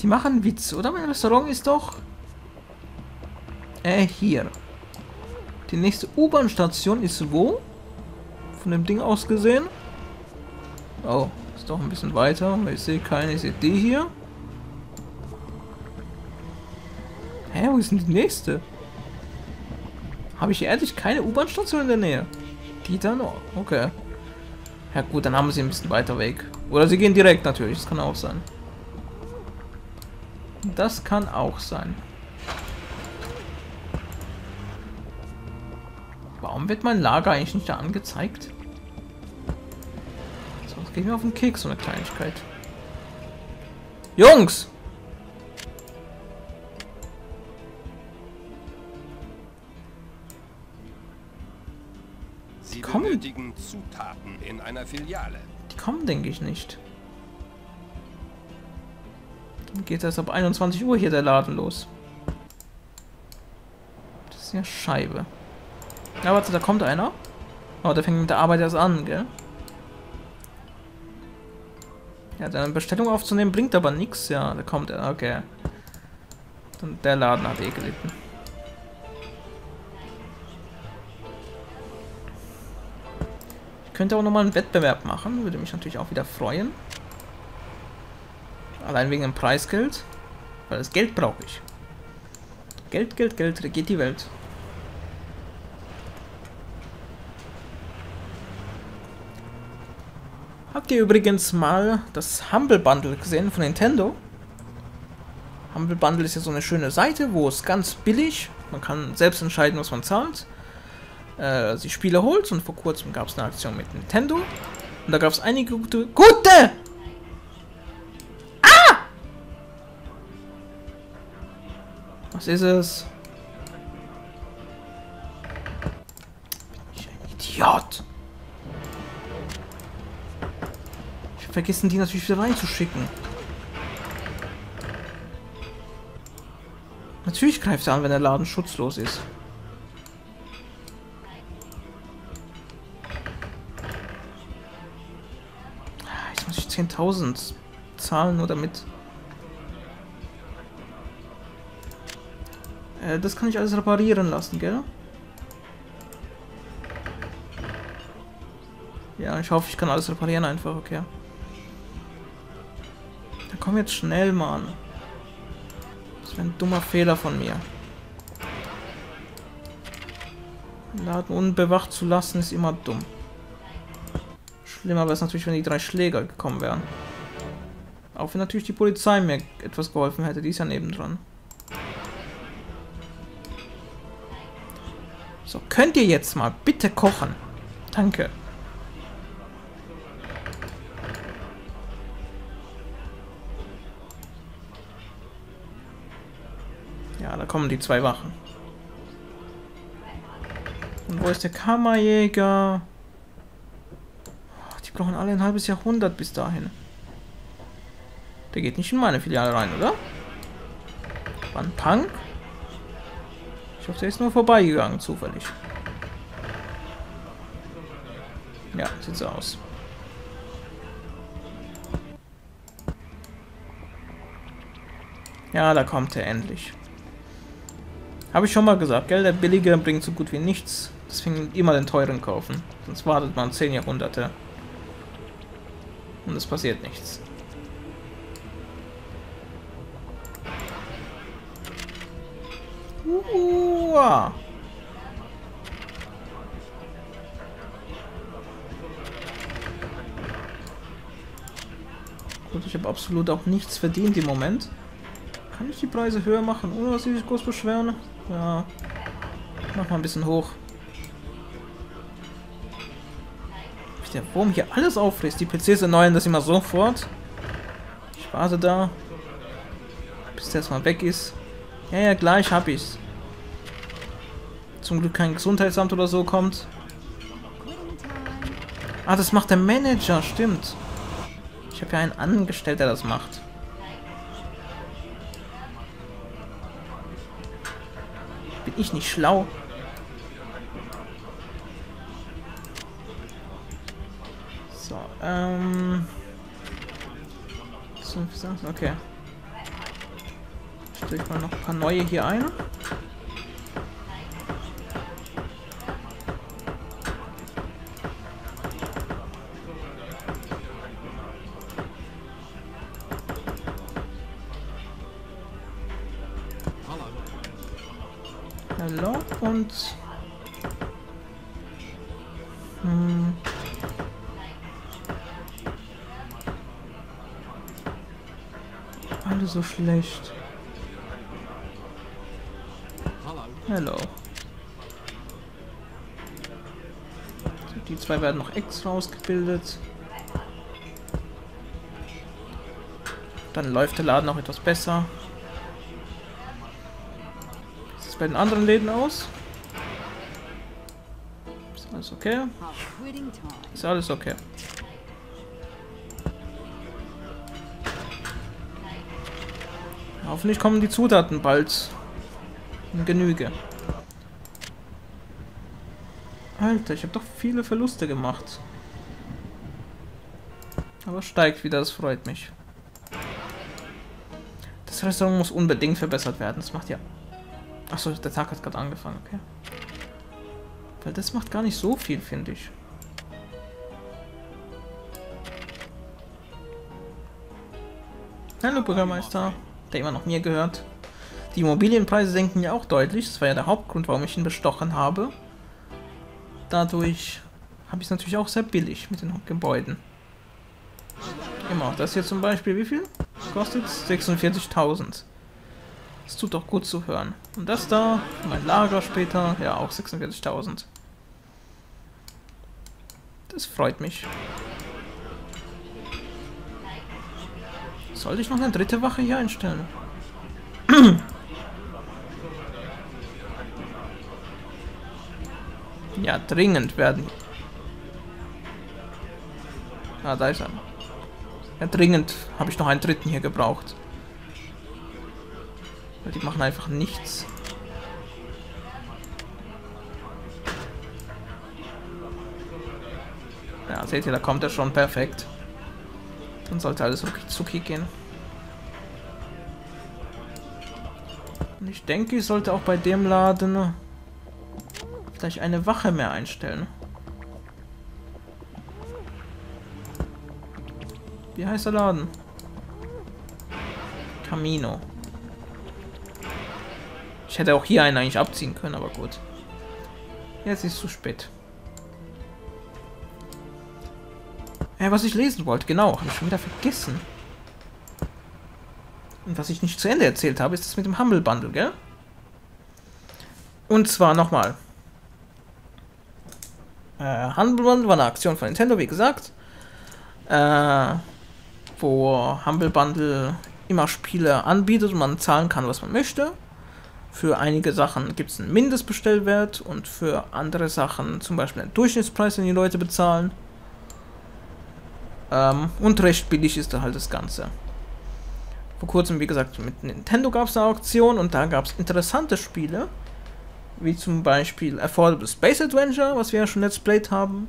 Die machen Witz, oder? Mein Restaurant ist doch... Äh, hier. Die nächste U-Bahn-Station ist wo? Von dem Ding aus gesehen. Oh, ist doch ein bisschen weiter. Ich sehe keine. Ich sehe die hier. Hä, wo ist denn die nächste? Habe ich ehrlich keine U-Bahn-Station in der Nähe? Die da noch? Okay. Ja gut, dann haben sie ein bisschen weiter weg. Oder sie gehen direkt natürlich, das kann auch sein. Das kann auch sein. Warum wird mein Lager eigentlich nicht da angezeigt? Sonst geht mir auf den Keks, so eine Kleinigkeit. Jungs! Sie Kommen. Zutaten in einer Filiale. Die kommen, denke ich, nicht. Dann geht erst ab 21 Uhr hier der Laden los. Das ist ja Scheibe. Ja, warte, da kommt einer. Oh, der fängt mit der Arbeit erst an, gell? Ja, deine Bestellung aufzunehmen bringt aber nichts. Ja, da kommt er. Okay. Dann der Laden hat eh gelitten. Ich könnte auch nochmal einen Wettbewerb machen. Würde mich natürlich auch wieder freuen. Allein wegen dem Preisgeld. Weil das Geld brauche ich. Geld, Geld, Geld regiert die Welt. Habt ihr übrigens mal das Humble Bundle gesehen von Nintendo? Humble Bundle ist ja so eine schöne Seite, wo es ganz billig, man kann selbst entscheiden, was man zahlt, äh, sich Spiele holt. Und vor kurzem gab es eine Aktion mit Nintendo. Und da gab es einige gute... Gute! Was ist es? Bin ich ein Idiot? Ich hab vergessen, die natürlich wieder reinzuschicken. Natürlich greift er an, wenn der Laden schutzlos ist. Ah, Jetzt muss ich 10.000 zahlen, nur damit... Äh, das kann ich alles reparieren lassen, gell? Ja, ich hoffe, ich kann alles reparieren einfach, okay. Da komm jetzt schnell, Mann. Das wäre ein dummer Fehler von mir. Den Laden unbewacht zu lassen, ist immer dumm. Schlimmer wäre es natürlich, wenn die drei Schläger gekommen wären. Auch wenn natürlich die Polizei mir etwas geholfen hätte, die ist ja nebendran. So, könnt ihr jetzt mal bitte kochen? Danke. Ja, da kommen die zwei Wachen. Und wo ist der Kammerjäger? Oh, Die brauchen alle ein halbes Jahrhundert bis dahin. Der geht nicht in meine Filiale rein, oder? War ein Punk? Ich hoffe, der ist nur vorbeigegangen, zufällig. Ja, sieht so aus. Ja, da kommt er endlich. Habe ich schon mal gesagt, gell? Der billige bringt so gut wie nichts. Deswegen immer den teuren kaufen. Sonst wartet man 10 Jahrhunderte. Und es passiert nichts. Uah. Gut, ich habe absolut auch nichts verdient im Moment. Kann ich die Preise höher machen, ohne dass sie sich groß beschweren? Ja. Mach mal ein bisschen hoch. Wie der Wurm hier alles auffrisst. Die PCs erneuern das immer sofort. Ich warte da. Bis der erstmal weg ist. Ja, ja, gleich hab ich's. Zum Glück kein Gesundheitsamt oder so kommt. Ah, das macht der Manager, stimmt. Ich habe ja einen Angestellten, der das macht. Bin ich nicht schlau? So, ähm... Okay. Stelle ich mal noch ein paar neue hier ein. Hallo und hm. Alle so schlecht. Hallo. So, die zwei werden noch extra ausgebildet. Dann läuft der Laden auch etwas besser. Wie sieht es bei den anderen Läden aus? Ist alles okay? Ist alles okay. Hoffentlich kommen die Zutaten bald Genüge. Alter, ich habe doch viele Verluste gemacht. Aber steigt wieder, das freut mich. Das Restaurant muss unbedingt verbessert werden. Das macht ja... Achso, der Tag hat gerade angefangen, okay. Weil das macht gar nicht so viel, finde ich. Hallo Bürgermeister, der immer noch mir gehört. Die Immobilienpreise senken ja auch deutlich. Das war ja der Hauptgrund, warum ich ihn bestochen habe. Dadurch habe ich es natürlich auch sehr billig mit den Gebäuden. Immer. Das hier zum Beispiel, wie viel? Kostet 46.000. Das tut doch gut zu hören. Und das da, mein Lager später, ja auch 46.000. Das freut mich. Sollte ich noch eine dritte Wache hier einstellen? ja, dringend werden. Ah, da ist er. Ja, dringend habe ich noch einen dritten hier gebraucht. Weil die machen einfach nichts. Ja, seht ihr, da kommt er schon perfekt. Dann sollte alles wirklich zucki gehen. Und ich denke, ich sollte auch bei dem Laden vielleicht eine Wache mehr einstellen. Wie heißt der Laden? Camino. Ich hätte auch hier einen eigentlich abziehen können, aber gut. Jetzt ist es zu spät. Ja, was ich lesen wollte, genau, habe ich schon wieder vergessen. Und was ich nicht zu Ende erzählt habe, ist das mit dem Humble Bundle, gell? Und zwar nochmal. Äh, Humble war eine Aktion von Nintendo, wie gesagt. Äh, wo Humble Bundle immer Spiele anbietet und man zahlen kann, was man möchte. Für einige Sachen gibt es einen Mindestbestellwert und für andere Sachen zum Beispiel einen Durchschnittspreis, den die Leute bezahlen. Ähm, und recht billig ist da halt das Ganze. Vor kurzem, wie gesagt, mit Nintendo gab es eine Auktion und da gab es interessante Spiele, wie zum Beispiel Affordable Space Adventure, was wir ja schon let's played haben.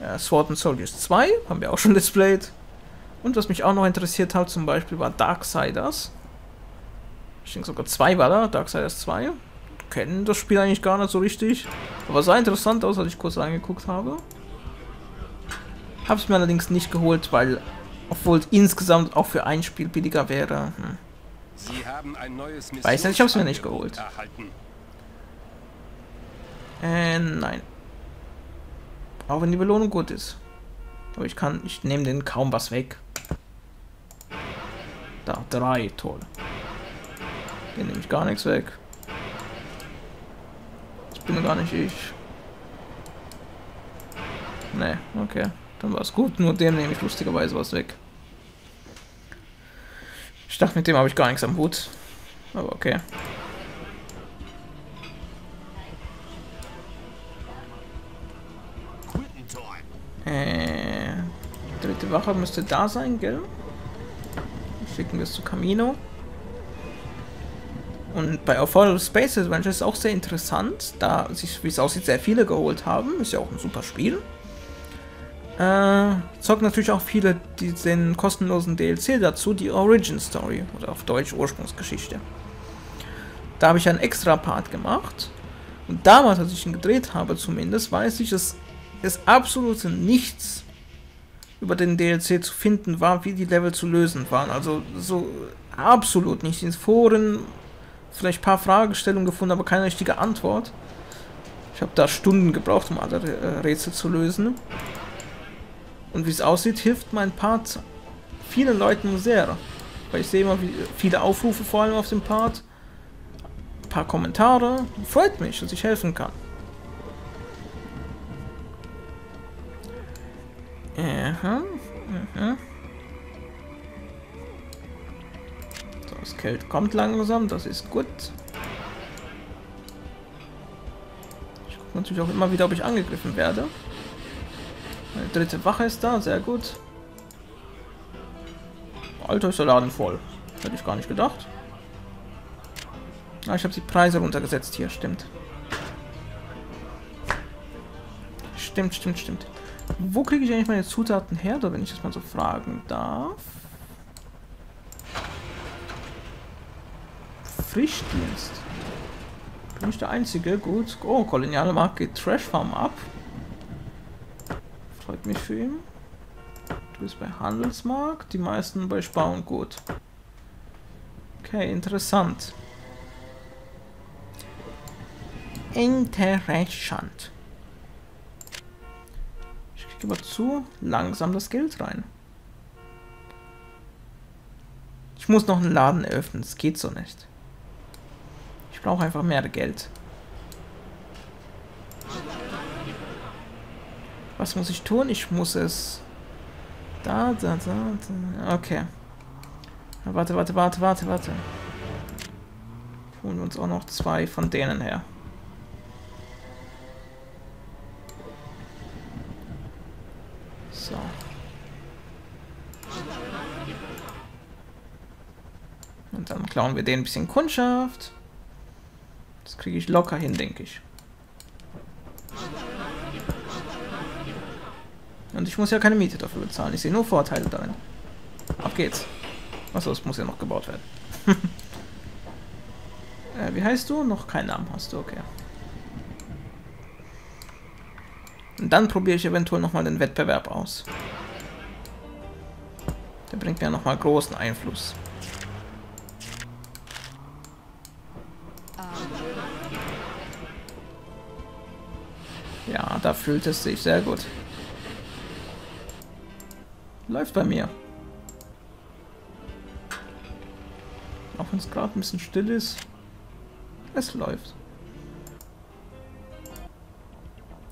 Äh, Sword and Soldiers 2 haben wir auch schon let's played. Und was mich auch noch interessiert hat, zum Beispiel war Darksiders. Ich denke sogar 2 war da, Darksiders 2. Kennen das Spiel eigentlich gar nicht so richtig. Aber sah interessant aus, als ich kurz angeguckt habe. Habe es mir allerdings nicht geholt, weil, obwohl es insgesamt auch für ein Spiel billiger wäre. Hm. Weiß nicht, ich habe es mir nicht geholt. Erhalten. Äh, nein. Auch wenn die Belohnung gut ist. Aber ich kann, ich nehme den kaum was weg. Da, drei, toll. Den nehme ich gar nichts weg. Ich bin gar nicht ich. Ne, okay. Dann war es gut, nur dem nehme ich lustigerweise was weg. Ich dachte, mit dem habe ich gar nichts am Hut. Aber okay. Wache müsste da sein, gell? Schicken wir es zu Camino. Und bei Affordable Space Adventure ist auch sehr interessant, da sich, wie es aussieht, sehr viele geholt haben. Ist ja auch ein super Spiel. Äh, zockt natürlich auch viele die, den kostenlosen DLC dazu, die Origin Story oder auf Deutsch Ursprungsgeschichte. Da habe ich einen extra Part gemacht. Und damals, als ich ihn gedreht habe zumindest, weiß ich, dass es absolut nichts über den DLC zu finden war, wie die Level zu lösen waren. Also so absolut nicht. In Foren vielleicht ein paar Fragestellungen gefunden, aber keine richtige Antwort. Ich habe da Stunden gebraucht, um alle äh, Rätsel zu lösen. Und wie es aussieht, hilft mein Part vielen Leuten sehr. Weil ich sehe immer viele Aufrufe vor allem auf dem Part. Ein paar Kommentare. Freut mich, dass ich helfen kann. Aha. Aha. So, das Geld kommt langsam, das ist gut. Ich gucke natürlich auch immer wieder, ob ich angegriffen werde. Eine dritte Wache ist da, sehr gut. Alter, ist der Laden voll. Hätte ich gar nicht gedacht. Ah, ich habe die Preise runtergesetzt hier, stimmt. Stimmt, stimmt, stimmt. Wo kriege ich eigentlich meine Zutaten her, wenn ich das mal so fragen darf? Frischdienst. Bin ich der Einzige? Gut. Oh, koloniale Markt geht Trash Farm ab. Freut mich für ihn. Du bist bei Handelsmarkt, die meisten bei Spar und Gut. Okay, interessant. Interessant. Ich aber zu langsam das Geld rein. Ich muss noch einen Laden eröffnen, das geht so nicht. Ich brauche einfach mehr Geld. Was muss ich tun? Ich muss es... Da, da, da, da. Okay. Warte, warte, warte, warte, warte. Holen wir uns auch noch zwei von denen her. So. Und dann klauen wir den ein bisschen Kundschaft. Das kriege ich locker hin, denke ich. Und ich muss ja keine Miete dafür bezahlen. Ich sehe nur Vorteile darin. Ab geht's. Achso, es muss ja noch gebaut werden. äh, wie heißt du? Noch keinen Namen hast du, okay. Und dann probiere ich eventuell nochmal den Wettbewerb aus. Der bringt mir nochmal großen Einfluss. Ja, da fühlt es sich sehr gut. Läuft bei mir. Auch wenn es gerade ein bisschen still ist. Es läuft.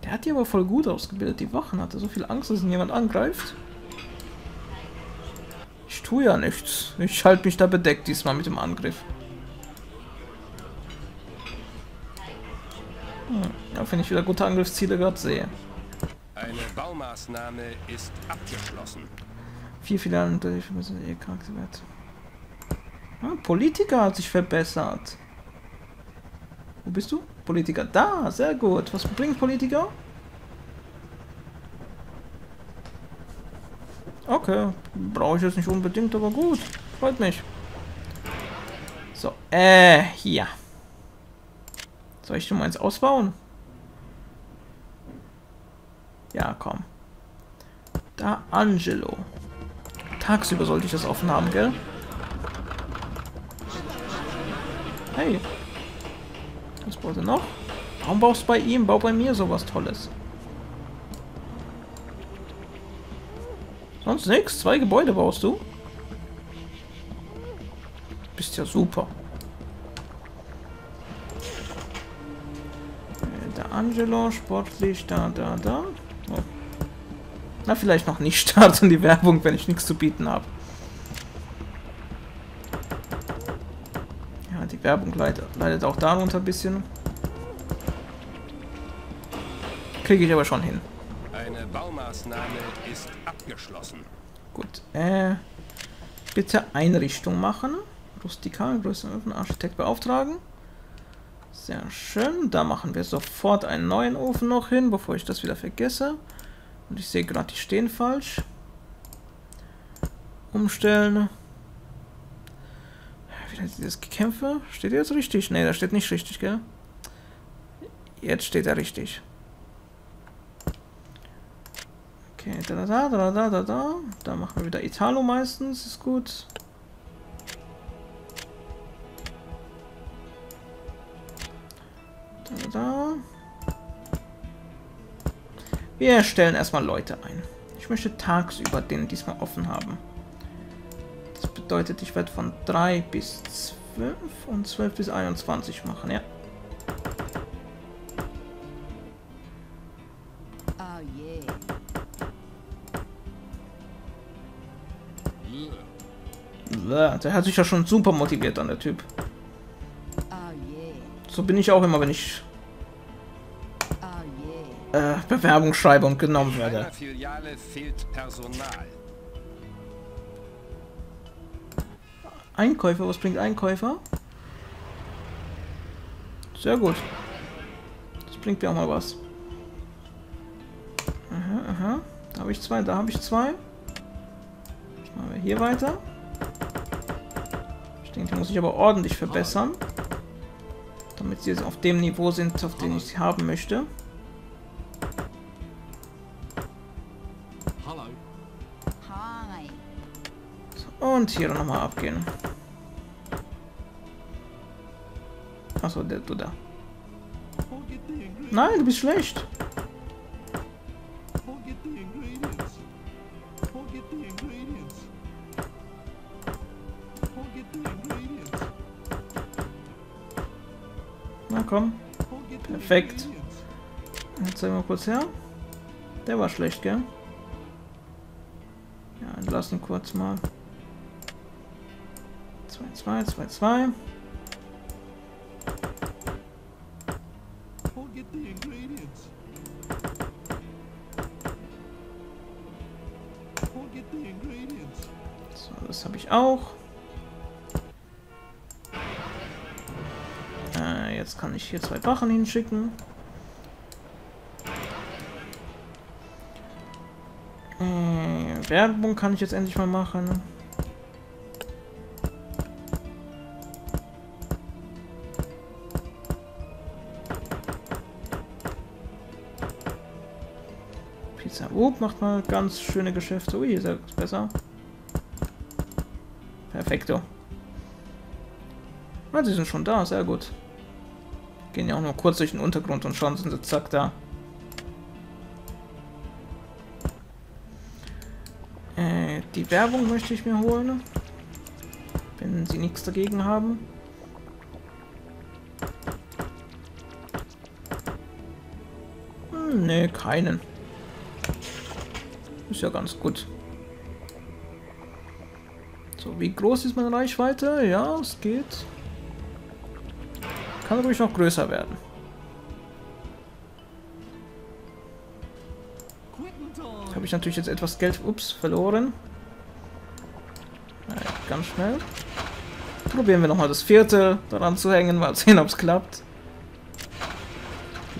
Der hat die aber voll gut ausgebildet. Die Wachen hatte so viel Angst, dass ihn jemand angreift. Ich tue ja nichts. Ich halte mich da bedeckt diesmal mit dem Angriff. Auch wenn ich wieder gute Angriffsziele gerade sehe. Eine Baumaßnahme ist abgeschlossen. Vier Filialen durch eh Charakterwert. Ah, Politiker hat sich verbessert. Wo bist du? Politiker. Da, sehr gut. Was bringt Politiker? Okay, brauche ich jetzt nicht unbedingt, aber gut. Freut mich. So, äh, hier. Soll ich schon mal eins ausbauen? Ja, komm. Da Angelo. Tagsüber sollte ich das offen haben, gell? Hey. Was er noch? Warum baust du bei ihm? Bau bei mir sowas Tolles. Sonst nichts. Zwei Gebäude baust du. Bist ja super. Äh, der Angelo, sportlich, da, da, da. Na, vielleicht noch nicht starten die Werbung, wenn ich nichts zu bieten habe. Ja, die Werbung leidet, leidet auch darunter ein bisschen. Kriege ich aber schon hin. Eine Baumaßnahme ist abgeschlossen. Gut. Äh, bitte Einrichtung machen. Rustikal, größeren Architekt beauftragen. Sehr schön. Da machen wir sofort einen neuen Ofen noch hin, bevor ich das wieder vergesse. Und ich sehe gerade, die stehen falsch. Umstellen. Wieder dieses Gekämpfe. Steht jetzt richtig? Ne, da steht nicht richtig, gell? Jetzt steht er richtig. Okay, da da da da da da. Da machen wir wieder Italo meistens, ist gut. Wir stellen erstmal Leute ein. Ich möchte tagsüber den diesmal offen haben. Das bedeutet, ich werde von 3 bis 12 und 12 bis 21 machen, ja. Der hat sich ja schon super motiviert an der Typ. So bin ich auch immer, wenn ich äh, Bewerbung schreibe und genommen werde. Einkäufer, was bringt Einkäufer? Sehr gut. Das bringt mir auch mal was. Aha, aha. Da habe ich zwei, da habe ich zwei. Machen wir hier weiter. Ich denke, die muss ich aber ordentlich verbessern. Damit sie jetzt auf dem Niveau sind, auf dem ich sie haben möchte. Und hier nochmal abgehen. Achso, der, du da. Nein, du bist schlecht. Na komm. Perfekt. Jetzt zeigen wir kurz her. Der war schlecht, gell? Ja, entlassen kurz mal. 2, 2, 2. So, das habe ich auch. Äh, jetzt kann ich hier zwei Wachen hinschicken. Äh, Werbung kann ich jetzt endlich mal machen. Up macht mal ganz schöne Geschäfte. Ui, ist ja besser. Perfekto. Ah, sie sind schon da, sehr gut. Gehen ja auch nur kurz durch den Untergrund und schon sind sie zack da. Äh, die Werbung möchte ich mir holen. Wenn sie nichts dagegen haben. Hm, ne, keinen. Ist ja ganz gut. So, wie groß ist meine Reichweite? Ja, es geht. Kann ruhig noch größer werden. Habe ich natürlich jetzt etwas Geld ups, verloren. Ja, ganz schnell. Probieren wir nochmal das vierte daran zu hängen, mal sehen, ob es klappt.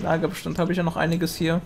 Lagerbestand habe ich ja noch einiges hier.